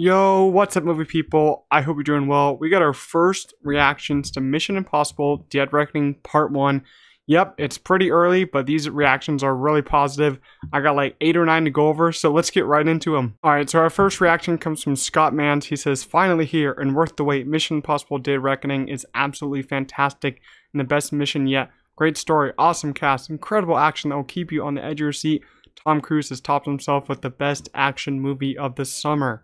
Yo, what's up, movie people? I hope you're doing well. We got our first reactions to Mission Impossible Dead Reckoning Part 1. Yep, it's pretty early, but these reactions are really positive. I got like eight or nine to go over, so let's get right into them. Alright, so our first reaction comes from Scott Menzel. He says, Finally here and worth the wait. Mission Impossible Dead Reckoning is absolutely fantastic and the best mission yet. Great story, awesome cast, incredible action that will keep you on the edge of your seat. Tom Cruise has topped himself with the best action movie of the summer.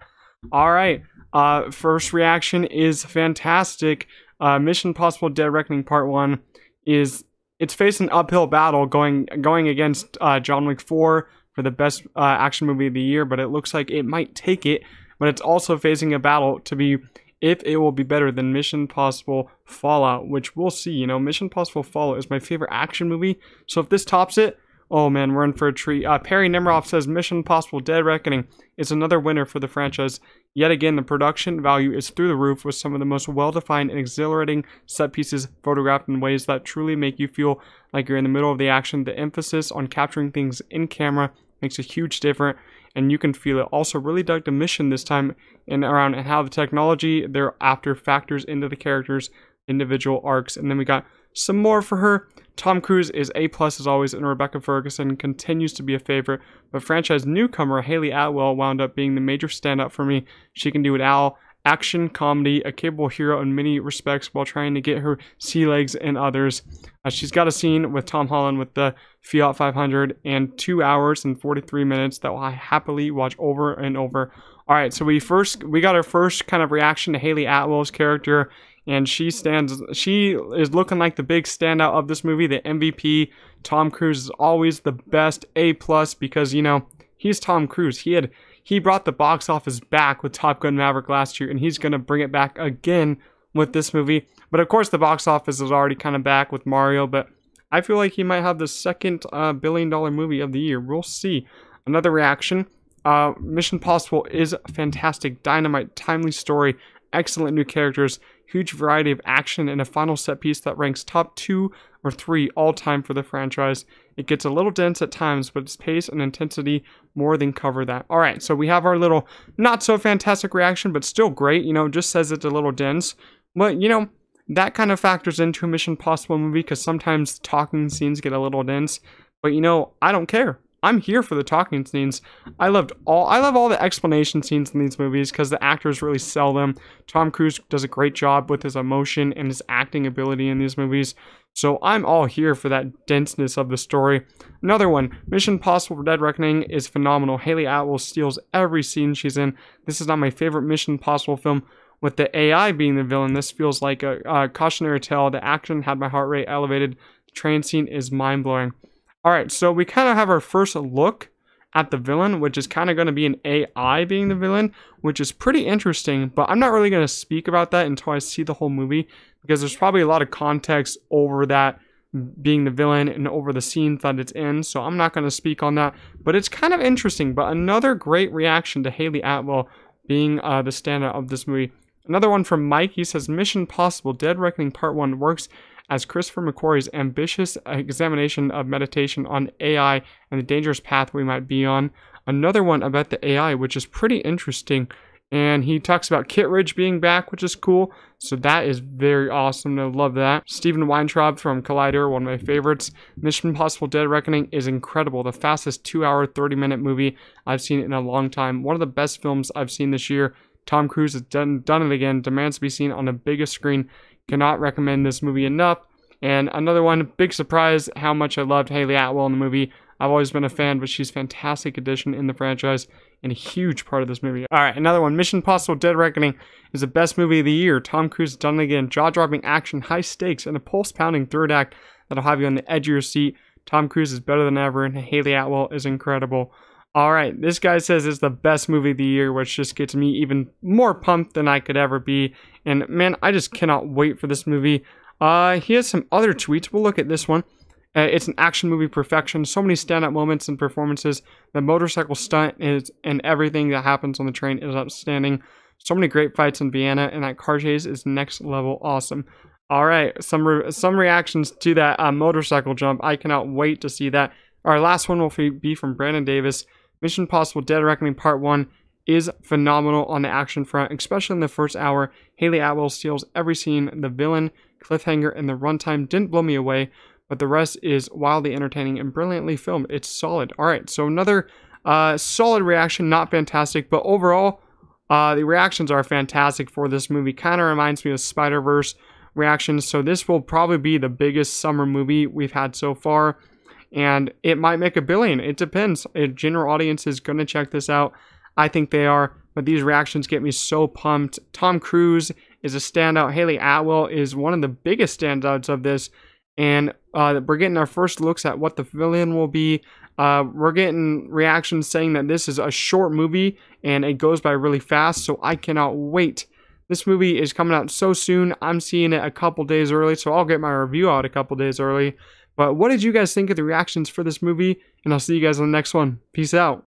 All right. Uh, first reaction is fantastic. Uh, Mission Possible Dead Reckoning Part One is it's facing uphill battle going going against uh, John Wick Four for the best uh, action movie of the year, but it looks like it might take it. But it's also facing a battle to be if it will be better than Mission Possible Fallout, which we'll see. You know, Mission Possible Fallout is my favorite action movie, so if this tops it, Oh man, we're in for a treat. Uh, Perri Nemiroff says Mission Impossible Dead Reckoning is another winner for the franchise. Yet again, the production value is through the roof with some of the most well defined and exhilarating set pieces photographed in ways that truly make you feel like you're in the middle of the action. The emphasis on capturing things in camera makes a huge difference, and you can feel it. Also, really dug the mission this time and around and how the technology thereafter factors into the characters' individual arcs. And then we got some more for her. Tom Cruise is A plus as always, and Rebecca Ferguson continues to be a favorite. But franchise newcomer Hayley Atwell wound up being the major standout for me. She can do it all action, comedy, a capable hero in many respects while trying to get her sea legs in others. Uh, she's got a scene with Tom Holland with the Fiat 500 and two hours and 43 minutes that I happily watch over and over. All right, so we first we got our first kind of reaction to Hayley Atwell's character and she stands she is looking like the big standout of this movie. The mvp tom cruise is always the best a plus because you know he's tom cruise. He had he brought the box office back with top gun maverick last year and he's going to bring it back again with this movie. But of course the box office is already kind of back with mario but i feel like he might have the second uh, billion dollar movie of the year. We'll see. Another reaction uh, Mission Possible is a fantastic, dynamite, timely story excellent new characters, huge variety of action, and a final set piece that ranks top two or three all time for the franchise. It gets a little dense at times, but its pace and intensity more than cover that. All right, so we have our little not so fantastic reaction, but still great. You know, just says it's a little dense. But, you know, that kind of factors into a Mission Possible movie because sometimes talking scenes get a little dense. But, you know, I don't care. I'm here for the talking scenes. I loved all I love all the explanation scenes in these movies because the actors really sell them. Tom Cruise does a great job with his emotion and his acting ability in these movies. So I'm all here for that denseness of the story. Another one, Mission Possible Dead Reckoning is phenomenal. Hayley Atwell steals every scene she's in. This is not my favorite Mission Possible film. With the AI being the villain, this feels like a, a cautionary tale. The action had my heart rate elevated. The train scene is mind blowing. All right, so we kind of have our first look at the villain, which is kind of going to be an AI being the villain, which is pretty interesting, but I'm not really going to speak about that until I see the whole movie because there's probably a lot of context over that being the villain and over the scenes that it's in, so I'm not going to speak on that, but it's kind of interesting. But another great reaction to Hayley Atwell being uh, the standout of this movie. Another one from Mike, he says Mission Possible Dead Reckoning Part 1 works as Christopher McQuarrie's ambitious examination of meditation on AI and the dangerous path we might be on. Another one about the AI, which is pretty interesting. And he talks about Kittredge being back, which is cool. So that is very awesome. I love that. Steven Weintraub from Collider, one of my favorites. Mission Impossible Dead Reckoning is incredible. The fastest two hour, 30 minute movie I've seen in a long time. One of the best films I've seen this year. Tom Cruise has done, done it again, demands to be seen on the biggest screen. Cannot recommend this movie enough. And another one, big surprise, how much I loved Hayley Atwell in the movie. I've always been a fan, but she's fantastic addition in the franchise and a huge part of this movie. All right, another one, Mission Possible Dead Reckoning is the best movie of the year. Tom Cruise done it again, jaw-dropping action, high stakes, and a pulse-pounding third act that'll have you on the edge of your seat. Tom Cruise is better than ever, and Hayley Atwell is incredible. All right, this guy says it's the best movie of the year, which just gets me even more pumped than I could ever be. And man, I just cannot wait for this movie. Uh, he has some other tweets. We'll look at this one. Uh, it's an action movie perfection. So many standout moments and performances. The motorcycle stunt is and everything that happens on the train is outstanding. So many great fights in Vienna, and that car chase is next level awesome. All right, some re- some reactions to that uh, motorcycle jump. I cannot wait to see that. Our last one will be from Brandon Davis. Mission Possible Dead Reckoning Part 1 is phenomenal on the action front, especially in the first hour. Hayley Atwell steals every scene. The villain, cliffhanger, and the runtime didn't blow me away, but the rest is wildly entertaining and brilliantly filmed. It's solid. All right, so another uh, solid reaction, not fantastic, but overall, uh, the reactions are fantastic for this movie. Kind of reminds me of Spider Verse reactions. So this will probably be the biggest summer movie we've had so far, and it might make a billion. It depends. A general audience is going to check this out. I think they are, but these reactions get me so pumped. Tom Cruise is a standout. Hayley Atwell is one of the biggest standouts of this, and uh, we're getting our first looks at what the villain will be. Uh, we're getting reactions saying that this is a short movie and it goes by really fast, so I cannot wait. This movie is coming out so soon. I'm seeing it a couple days early, so I'll get my review out a couple days early. But what did you guys think of the reactions for this movie? And I'll see you guys on the next one. Peace out.